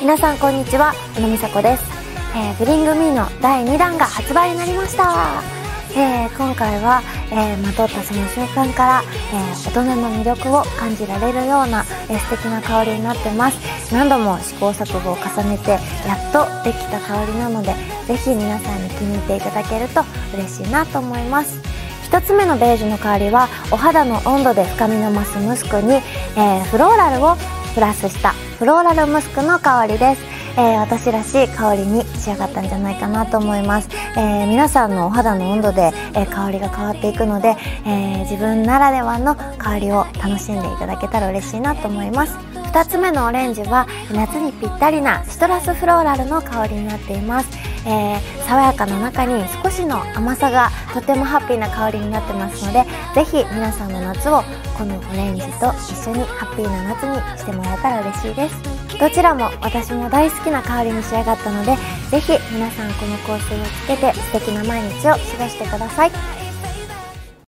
皆さんこんにちは小野美佐子です、えー、ブリングミーの第2弾が発売になりました。えー、今回は、えー、まとったその瞬間から、えー、大人の魅力を感じられるような、え素敵な香りになってます。何度も試行錯誤を重ねてやっとできた香りなのでぜひ皆さんに気に入っていただけると嬉しいなと思います。1つ目のベージュの香りはお肌の温度で深みの増すムスクに、えフローラルをプラスしたフローラルムスクの香りです。えー、私らしい香りに仕上がったんじゃないかなと思います、えー、皆さんのお肌の温度で、えー、香りが変わっていくので、え自分ならではの香りを楽しんでいただけたら嬉しいなと思います。2つ目のオレンジは夏にぴったりなシトラスフローラルの香りになっています、えー、爽やかな中に少しの甘さがとてもハッピーな香りになってますのでぜひ皆さんの夏をこのオレンジと一緒にハッピーな夏にしてもらえたら嬉しいです。どちらも私も大好きな香りに仕上がったのでぜひ皆さんこの香水をつけて素敵な毎日を過ごしてください。